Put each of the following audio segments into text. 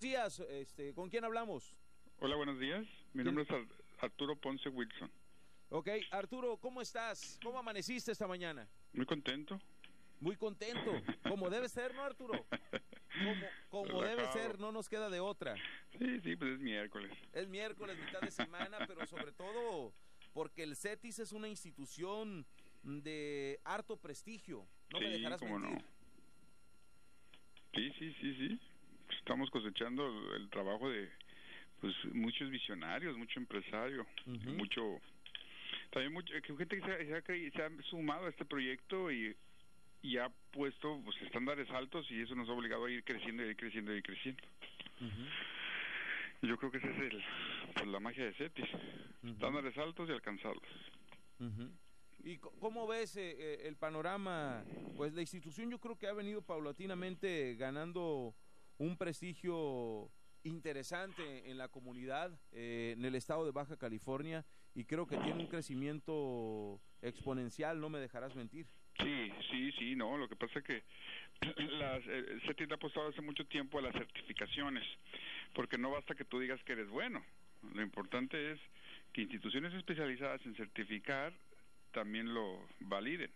días, este, ¿con quién hablamos? Hola, buenos días. Mi nombre es Arturo Ponce Wilson. Ok, Arturo, ¿cómo estás? ¿Cómo amaneciste esta mañana? Muy contento. Muy contento, como debe ser, ¿no, Arturo? Como, como debe ser, no nos queda de otra. Sí, sí, pues es miércoles. Es miércoles, mitad de semana, pero sobre todo porque el CETIS es una institución de harto prestigio. No me dejarás mentir. No. Sí, sí, sí, sí. Estamos cosechando el trabajo de pues muchos visionarios, mucho empresario, mucho también mucha gente que se ha, sumado a este proyecto y, y ha puesto pues estándares altos y eso nos ha obligado a ir creciendo y ir creciendo y ir creciendo. Yo creo que esa es el, pues, la magia de CETIS, estándares altos y alcanzarlos. ¿Y cómo ves eh, eh, el panorama? Pues la institución yo creo que ha venido paulatinamente ganando un prestigio interesante en la comunidad, eh, en el estado de Baja California, y creo que tiene un crecimiento exponencial, no me dejarás mentir. Sí, sí, sí, no, lo que pasa es que las, eh, se tiende apostado hace mucho tiempo a las certificaciones, porque no basta que tú digas que eres bueno, lo importante es que instituciones especializadas en certificar también lo validen.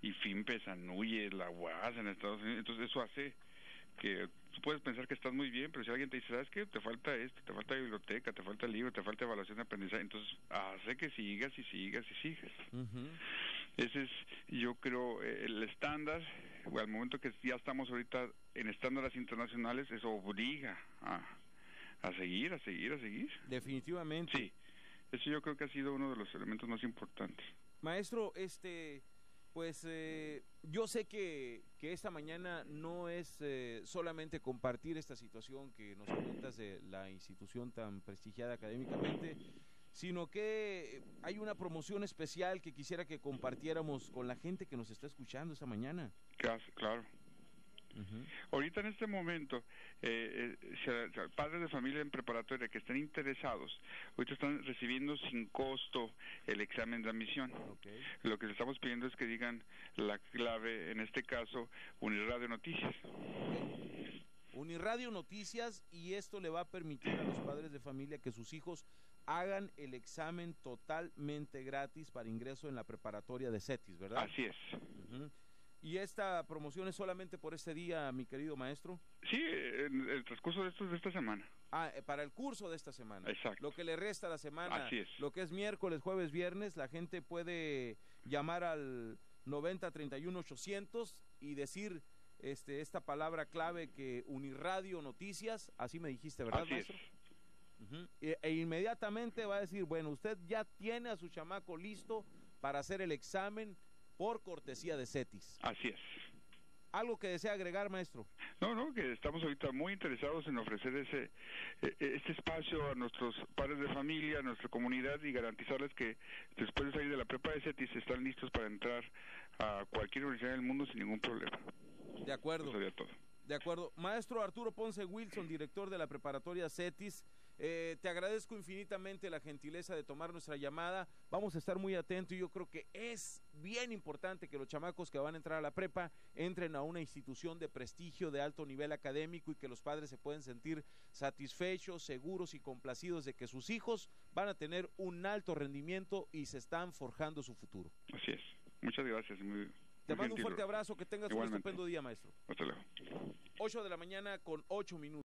Y FIMPES, ANUYE, la UAS en Estados Unidos, entonces eso hace que tú puedes pensar que estás muy bien, pero si alguien te dice, ¿sabes qué? Te falta esto, te falta biblioteca, te falta libro, te falta evaluación de aprendizaje, entonces hace que sigas y sigas y sigas. Ese es, yo creo, el estándar, o al momento que ya estamos ahorita en estándares internacionales, eso obliga a, a seguir, a seguir, a seguir. Definitivamente. Sí, eso yo creo que ha sido uno de los elementos más importantes. Maestro, este pues eh, yo sé que, que, esta mañana no es eh, solamente compartir esta situación que nos comentas de la institución tan prestigiada académicamente, sino que hay una promoción especial que quisiera que compartiéramos con la gente que nos está escuchando esta mañana. Claro. Ahorita en este momento, eh, eh padres de familia en preparatoria que estén interesados, ahorita están recibiendo sin costo el examen de admisión. Lo que les estamos pidiendo es que digan la clave, en este caso, Uniradio Noticias. Uniradio Noticias y esto le va a permitir a los padres de familia que sus hijos hagan el examen totalmente gratis para ingreso en la preparatoria de CETIS, ¿verdad? Así es. ¿Y esta promoción es solamente por este día, mi querido maestro? Sí, en el transcurso de, estos, de esta semana. Ah, eh, para el curso de esta semana. Exacto. Lo que le resta a la semana. Así es. Lo que es miércoles, jueves, viernes, la gente puede llamar al 90 31 800 y decir este, esta palabra clave que Uniradio Noticias, así me dijiste, ¿verdad, así maestro? e, e inmediatamente va a decir, bueno, usted ya tiene a su chamaco listo para hacer el examen por cortesía de CETIS. Así es. ¿Algo que desea agregar, maestro? No, no, que estamos ahorita muy interesados en ofrecer ese e, e, este espacio a nuestros padres de familia, a nuestra comunidad y garantizarles que después de salir de la prepa de CETIS están listos para entrar a cualquier universidad del mundo sin ningún problema. De acuerdo. Eso sería todo. De acuerdo. Maestro Arturo Ponce Wilson, director de la preparatoria CETIS, eh, te agradezco infinitamente la gentileza de tomar nuestra llamada. Vamos a estar muy atentos y yo creo que es bien importante que los chamacos que van a entrar a la prepa entren a una institución de prestigio de alto nivel académico y que los padres se pueden sentir satisfechos, seguros y complacidos de que sus hijos van a tener un alto rendimiento y se están forjando su futuro. Así es. Muchas gracias. Te mando un fuerte abrazo, que tengas un estupendo día, maestro. Hasta luego. 8 de la mañana con 8 minutos.